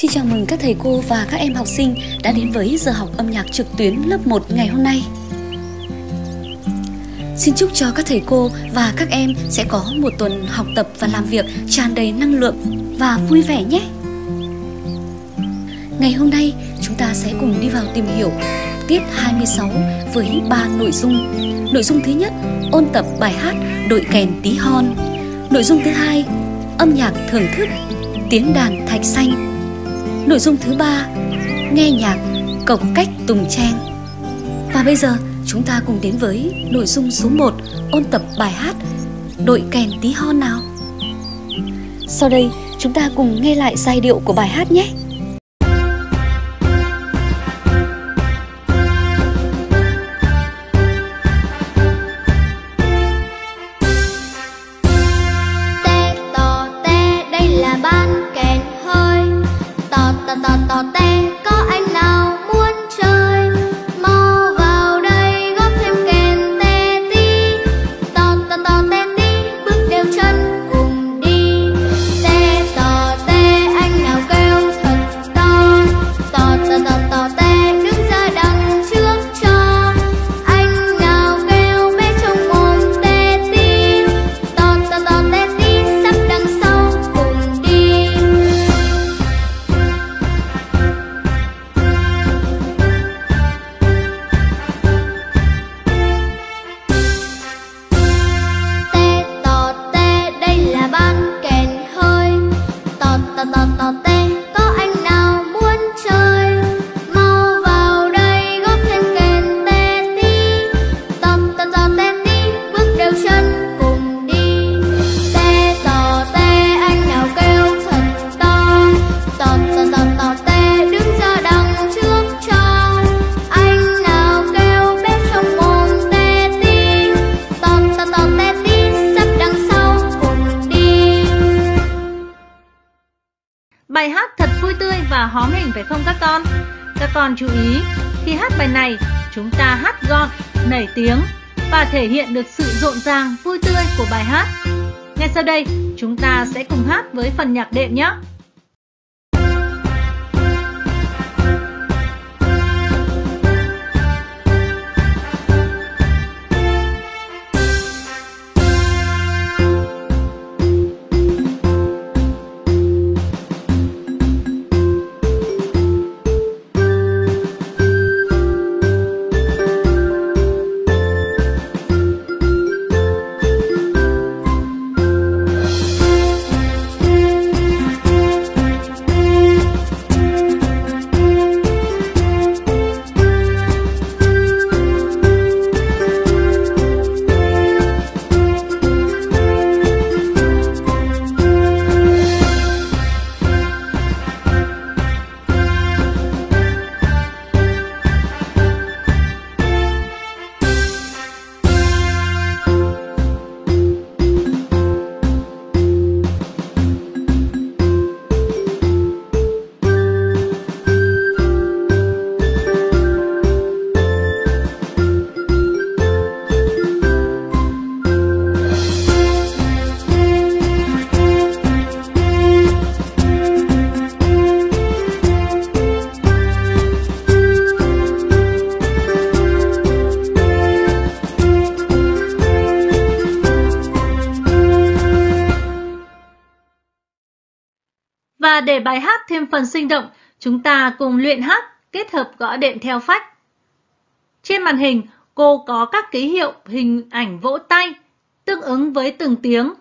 Xin chào mừng các thầy cô và các em học sinh đã đến với giờ học âm nhạc trực tuyến lớp 1 ngày hôm nay. Xin chúc cho các thầy cô và các em sẽ có một tuần học tập và làm việc tràn đầy năng lượng và vui vẻ nhé. Ngày hôm nay chúng ta sẽ cùng đi vào tìm hiểu tiết 26 với ba nội dung. Nội dung thứ nhất, ôn tập bài hát đội kèn tí hon. Nội dung thứ hai, âm nhạc thưởng thức tiếng đàn thạch xanh Nội dung thứ ba, nghe nhạc Cộng cách tùng trang Và bây giờ chúng ta cùng đến với nội dung số 1, ôn tập bài hát Đội kèn tí ho nào. Sau đây chúng ta cùng nghe lại giai điệu của bài hát nhé. Bài hát thật vui tươi và hóm hình phải không các con? Các con chú ý, khi hát bài này, chúng ta hát gọn, nảy tiếng và thể hiện được sự rộn ràng, vui tươi của bài hát. Ngay sau đây, chúng ta sẽ cùng hát với phần nhạc đệm nhé. Và để bài hát thêm phần sinh động, chúng ta cùng luyện hát kết hợp gõ đệm theo phách. Trên màn hình, cô có các ký hiệu hình ảnh vỗ tay, tương ứng với từng tiếng.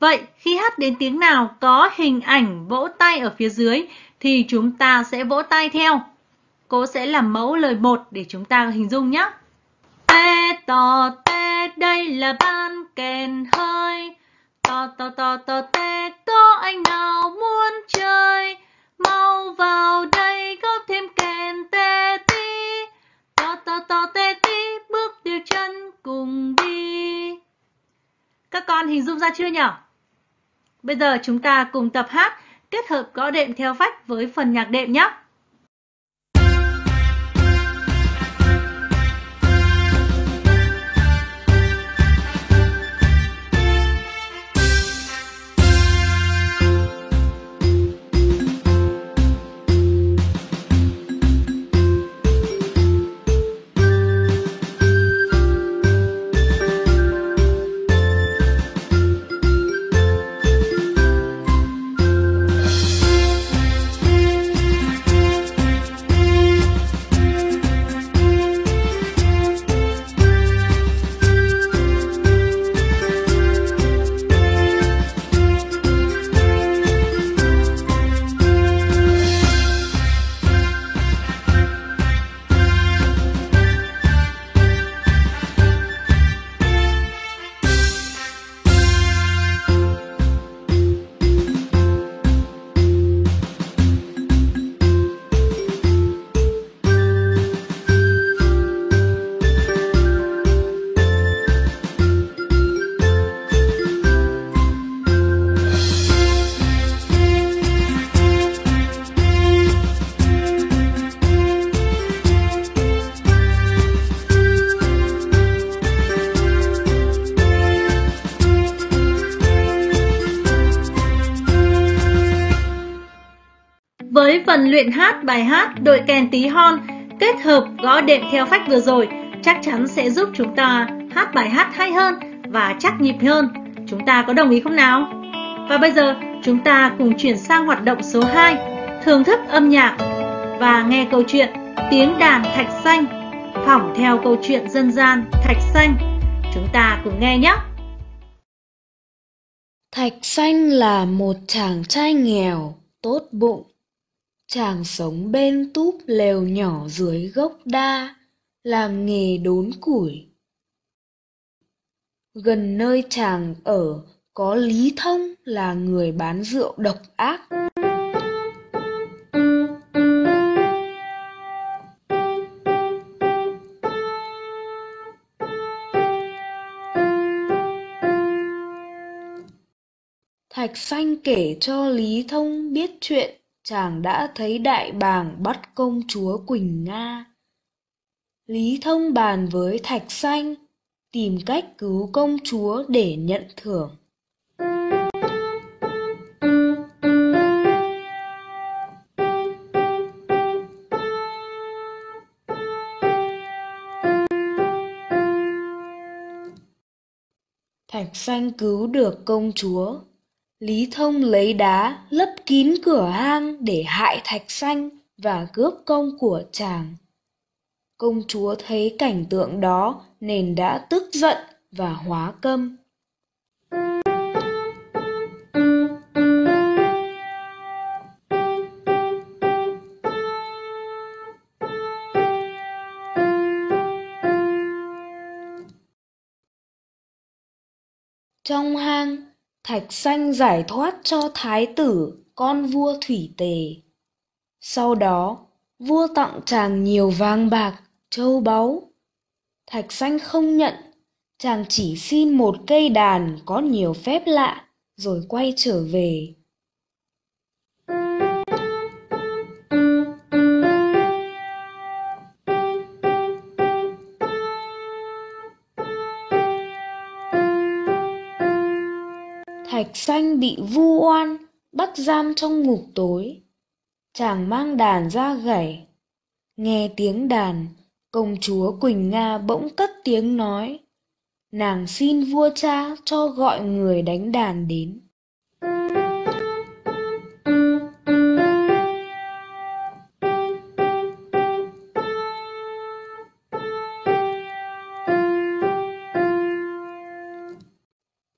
Vậy, khi hát đến tiếng nào có hình ảnh vỗ tay ở phía dưới, thì chúng ta sẽ vỗ tay theo. Cô sẽ làm mẫu lời một để chúng ta hình dung nhé. Tê tò tê, đây là ban kèn hơi. Tò tò tò tò tê, có anh nào muốn chơi? Mau vào đây góp thêm kèn tê tí to to to, tê tí bước điều chân cùng đi. Các con hình dung ra chưa nhỉ? Bây giờ chúng ta cùng tập hát kết hợp gõ đệm theo phách với phần nhạc đệm nhé. Bài hát đội kèn tí hon kết hợp gõ đệm theo phách vừa rồi chắc chắn sẽ giúp chúng ta hát bài hát hay hơn và chắc nhịp hơn. Chúng ta có đồng ý không nào? Và bây giờ chúng ta cùng chuyển sang hoạt động số 2, thưởng thức âm nhạc và nghe câu chuyện Tiếng đàn thạch xanh, phỏng theo câu chuyện dân gian thạch xanh. Chúng ta cùng nghe nhé! Thạch xanh là một chàng trai nghèo, tốt bụng. Chàng sống bên túp lều nhỏ dưới gốc đa, làm nghề đốn củi. Gần nơi chàng ở có Lý Thông là người bán rượu độc ác. Thạch Xanh kể cho Lý Thông biết chuyện chàng đã thấy đại bàng bắt công chúa Quỳnh Nga. Lý Thông bàn với Thạch Xanh, tìm cách cứu công chúa để nhận thưởng. Thạch Xanh cứu được công chúa. Lý Thông lấy đá lấp kín cửa hang để hại Thạch Xanh và cướp công của chàng. Công chúa thấy cảnh tượng đó nên đã tức giận và hóa câm. Trong hang, Thạch Xanh giải thoát cho thái tử, con vua Thủy Tề. Sau đó, vua tặng chàng nhiều vàng bạc, châu báu. Thạch Xanh không nhận, chàng chỉ xin một cây đàn có nhiều phép lạ, rồi quay trở về. Thạch xanh bị vu oan, bắt giam trong ngục tối. Chàng mang đàn ra gảy. Nghe tiếng đàn, công chúa Quỳnh Nga bỗng cất tiếng nói. Nàng xin vua cha cho gọi người đánh đàn đến.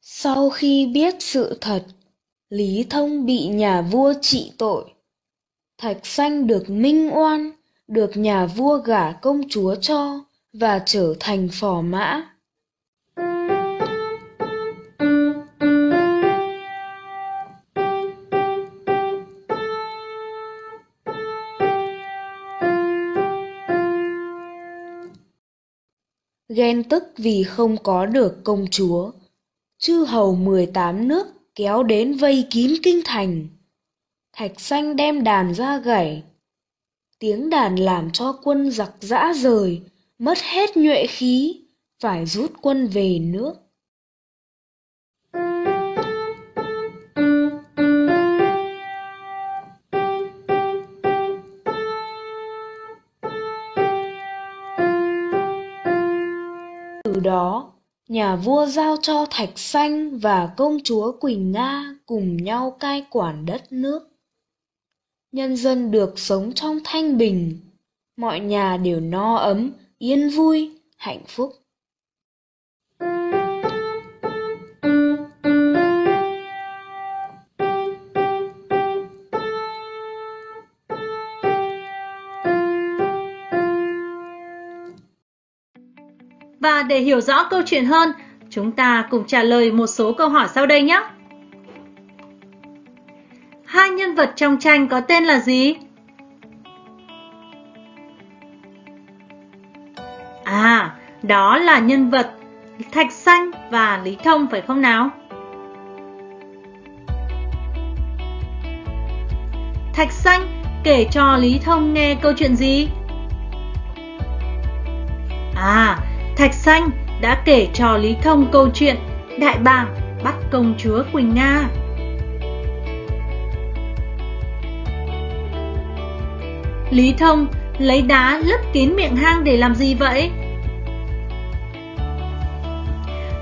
Sau khi biết sự thật, Lý Thông bị nhà vua trị tội. Thạch Xanh được minh oan, được nhà vua gả công chúa cho và trở thành phò mã. Ghen tức vì không có được công chúa, chư hầu mười tám nước kéo đến vây kín kinh thành. Thạch xanh đem đàn ra gảy. Tiếng đàn làm cho quân giặc dã rời, mất hết nhuệ khí, phải rút quân về nước. Từ đó, nhà vua giao cho Thạch Xanh và công chúa Quỳnh Nga cùng nhau cai quản đất nước. Nhân dân được sống trong thanh bình, mọi nhà đều no ấm, yên vui, hạnh phúc. Và để hiểu rõ câu chuyện hơn, chúng ta cùng trả lời một số câu hỏi sau đây nhé. Hai nhân vật trong tranh có tên là gì? À, đó là nhân vật Thạch Xanh và Lý Thông phải không nào? Thạch Xanh kể cho Lý Thông nghe câu chuyện gì? À, Thạch Xanh đã kể cho Lý Thông câu chuyện Đại bàng bắt công chúa Quỳnh Nga. Lý Thông lấy đá lấp kín miệng hang để làm gì vậy?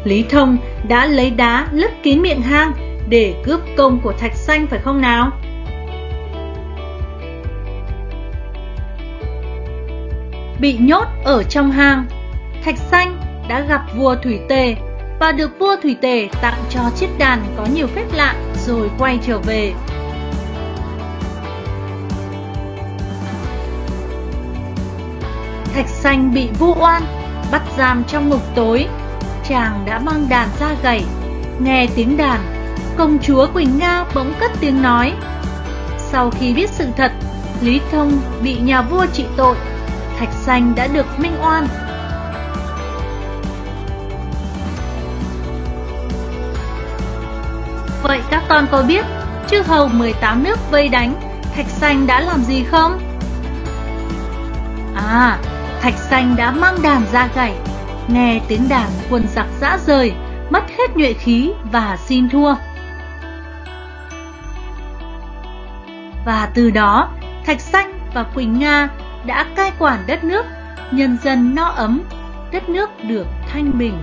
Lý Thông đã lấy đá lấp kín miệng hang để cướp công của Thạch Xanh phải không nào? Bị nhốt ở trong hang, Thạch Xanh đã gặp vua Thủy Tề và được vua Thủy Tề tặng cho chiếc đàn có nhiều phép lạ rồi quay trở về. Thạch Xanh bị vu oan, bắt giam trong ngục tối. Chàng đã mang đàn ra gầy, nghe tiếng đàn, công chúa Quỳnh Nga bỗng cất tiếng nói. Sau khi biết sự thật, Lý Thông bị nhà vua trị tội, Thạch Xanh đã được minh oan. Vậy các con có biết chư hầu 18 nước vây đánh, Thạch Xanh đã làm gì không? À, Thạch Xanh đã mang đàn ra gảy, nghe tiếng đàn quân giặc dã rời, mất hết nhuệ khí và xin thua. Và từ đó, Thạch Xanh và Quỳnh Nga đã cai quản đất nước, nhân dân no ấm, đất nước được thanh bình.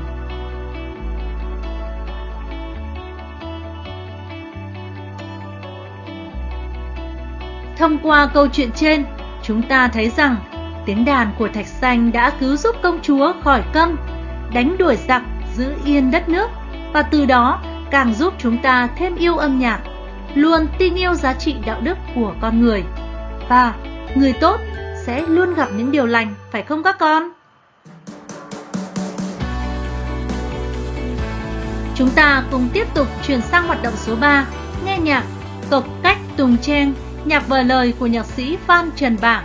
Thông qua câu chuyện trên, chúng ta thấy rằng tiếng đàn của Thạch Xanh đã cứu giúp công chúa khỏi câm, đánh đuổi giặc, giữ yên đất nước và từ đó càng giúp chúng ta thêm yêu âm nhạc, luôn tin yêu giá trị đạo đức của con người. Và người tốt sẽ luôn gặp những điều lành, phải không các con? Chúng ta cùng tiếp tục chuyển sang hoạt động số 3, nghe nhạc Cộc cách Tùng Trang nhạc vở lời của nhạc sĩ Phan Trần Bảng.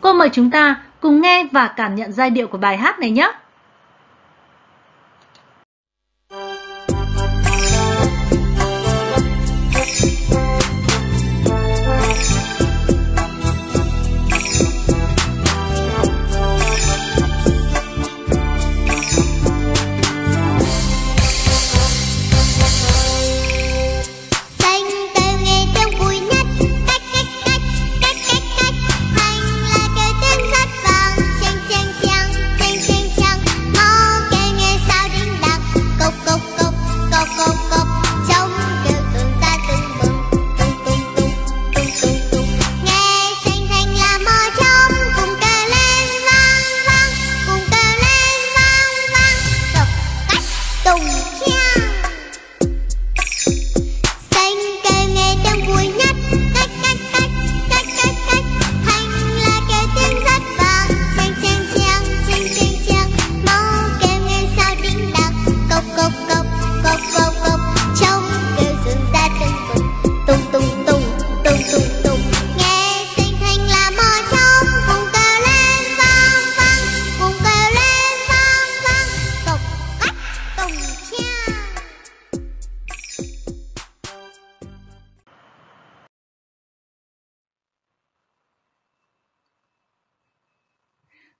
Cô mời chúng ta cùng nghe và cảm nhận giai điệu của bài hát này nhé. 跳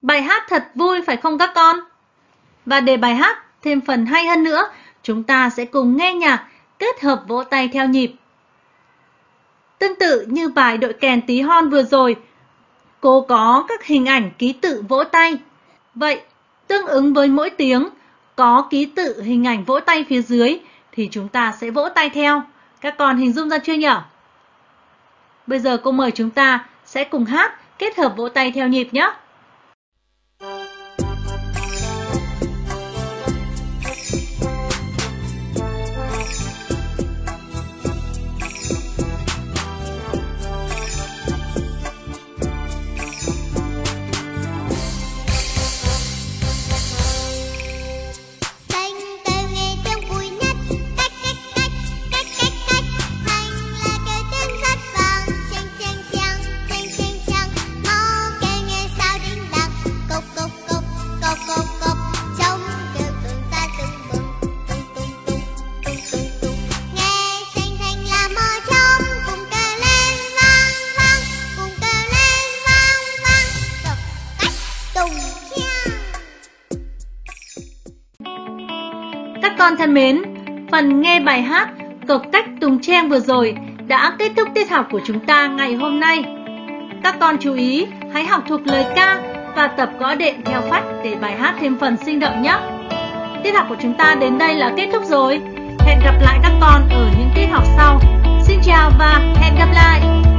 Bài hát thật vui phải không các con? Và để bài hát thêm phần hay hơn nữa, chúng ta sẽ cùng nghe nhạc kết hợp vỗ tay theo nhịp. Tương tự như bài đội kèn tí hon vừa rồi, cô có các hình ảnh ký tự vỗ tay. Vậy, tương ứng với mỗi tiếng có ký tự hình ảnh vỗ tay phía dưới thì chúng ta sẽ vỗ tay theo. Các con hình dung ra chưa nhỉ? Bây giờ cô mời chúng ta sẽ cùng hát kết hợp vỗ tay theo nhịp nhé. Con thân mến, phần nghe bài hát Cộc cách Tùng Trang vừa rồi đã kết thúc tiết học của chúng ta ngày hôm nay. Các con chú ý, hãy học thuộc lời ca và tập gõ đệm theo phách để bài hát thêm phần sinh động nhé. Tiết học của chúng ta đến đây là kết thúc rồi. Hẹn gặp lại các con ở những tiết học sau. Xin chào và hẹn gặp lại!